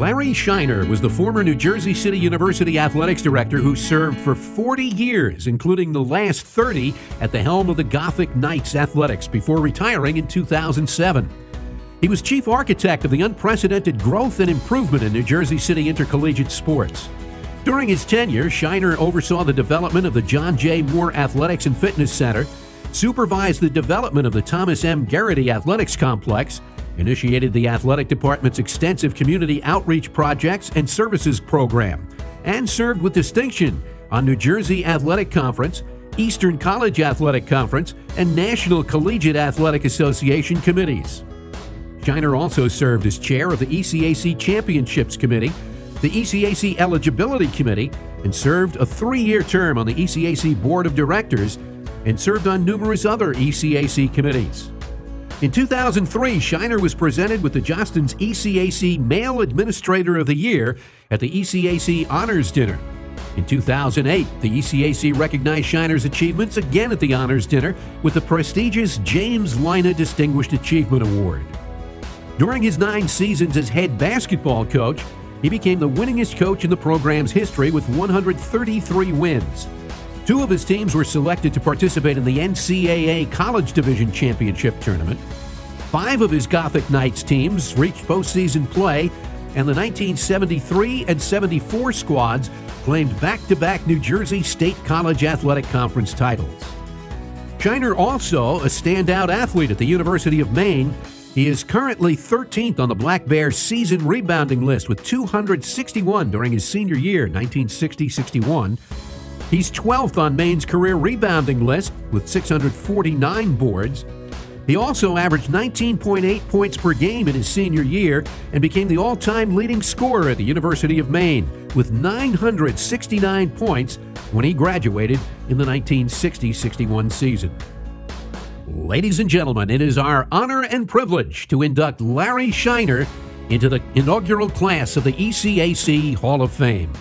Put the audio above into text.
Larry Schiner was the former New Jersey City University athletics director who served for 40 years, including the last 30 at the helm of the Gothic Knights athletics before retiring in 2007. He was chief architect of the unprecedented growth and improvement in New Jersey City intercollegiate sports. During his tenure, Schiner oversaw the development of the John J. Moore Athletics and Fitness Center, supervised the development of the Thomas M. Garrity Athletics Complex, initiated the athletic department's extensive community outreach projects and services program, and served with distinction on New Jersey Athletic Conference, Eastern College Athletic Conference, and National Collegiate Athletic Association committees. Schiner also served as chair of the ECAC Championships Committee, the ECAC Eligibility Committee, and served a three year term on the ECAC Board of Directors and served on numerous other ECAC committees. In 2003, Schiner was presented with the Jostens ECAC Male Administrator of the Year at the ECAC Honors Dinner. In 2008, the ECAC recognized Schiner's achievements again at the Honors Dinner with the prestigious James Lynah Distinguished Achievement Award. During his nine seasons as head basketball coach, he became the winningest coach in the program's history with 133 wins. Two of his teams were selected to participate in the NCAA College Division Championship Tournament. Five of his Gothic Knights teams reached postseason play, and the 1973 and 74 squads claimed back to back New Jersey State College Athletic Conference titles. Schiner also a standout athlete at the University of Maine he is currently 13th on the Black Bears season rebounding list with 261 during his senior year, 1960 61. He's 12th on Maine's career rebounding list with 649 boards. He also averaged 19.8 points per game in his senior year and became the all time leading scorer at the University of Maine with 969 points when he graduated in the 1960 61 season. Ladies and gentlemen, it is our honor and privilege to induct Larry Schiner into the inaugural class of the ECAC Hall of Fame.